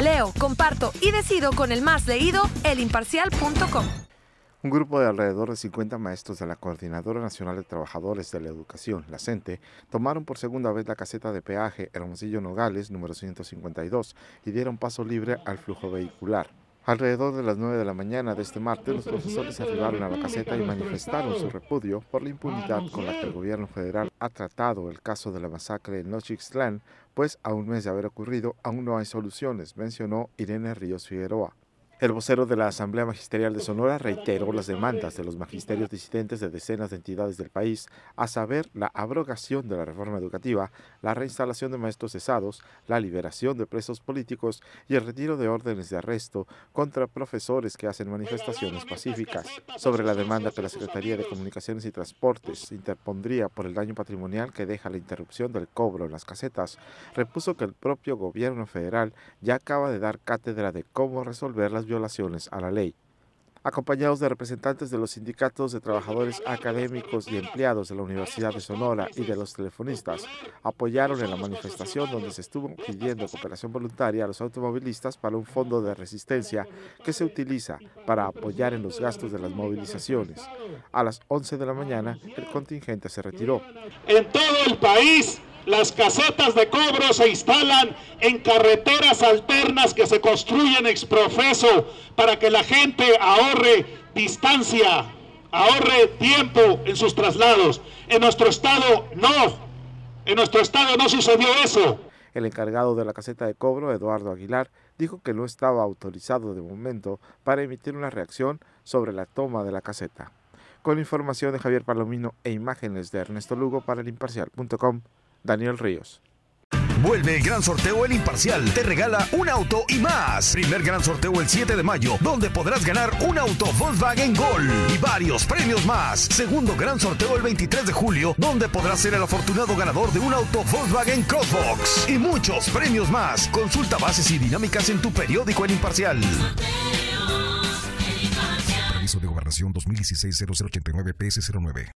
Leo, comparto y decido con el más leído, elimparcial.com. Un grupo de alrededor de 50 maestros de la Coordinadora Nacional de Trabajadores de la Educación, la CENTE, tomaron por segunda vez la caseta de peaje Hermosillo Nogales, número 152, y dieron paso libre al flujo vehicular. Alrededor de las 9 de la mañana de este martes, los profesores arribaron a la caseta y manifestaron su repudio por la impunidad con la que el gobierno federal ha tratado el caso de la masacre en Nochixtlán, pues a un mes de haber ocurrido aún no hay soluciones, mencionó Irene Ríos Figueroa. El vocero de la Asamblea Magisterial de Sonora reiteró las demandas de los magisterios disidentes de decenas de entidades del país, a saber, la abrogación de la reforma educativa, la reinstalación de maestros cesados, la liberación de presos políticos y el retiro de órdenes de arresto contra profesores que hacen manifestaciones pacíficas. Sobre la demanda que la Secretaría de Comunicaciones y Transportes interpondría por el daño patrimonial que deja la interrupción del cobro en las casetas, repuso que el propio gobierno federal ya acaba de dar cátedra de cómo resolver las violaciones a la ley. Acompañados de representantes de los sindicatos de trabajadores académicos y empleados de la Universidad de Sonora y de los telefonistas, apoyaron en la manifestación donde se estuvo pidiendo cooperación voluntaria a los automovilistas para un fondo de resistencia que se utiliza para apoyar en los gastos de las movilizaciones. A las 11 de la mañana, el contingente se retiró. En todo el país las casetas de cobro se instalan en carreteras alternas que se construyen exprofeso para que la gente ahorre distancia, ahorre tiempo en sus traslados. En nuestro estado no, en nuestro estado no sucedió eso. El encargado de la caseta de cobro, Eduardo Aguilar, dijo que no estaba autorizado de momento para emitir una reacción sobre la toma de la caseta. Con información de Javier Palomino e imágenes de Ernesto Lugo para el imparcial.com. Daniel Ríos. Vuelve el gran sorteo El Imparcial. Te regala un auto y más. Primer gran sorteo el 7 de mayo, donde podrás ganar un auto Volkswagen Gol y varios premios más. Segundo gran sorteo el 23 de julio, donde podrás ser el afortunado ganador de un auto Volkswagen Crossbox y muchos premios más. Consulta bases y dinámicas en tu periódico El Imparcial. Permiso de Gobernación 2016 0089 PS09.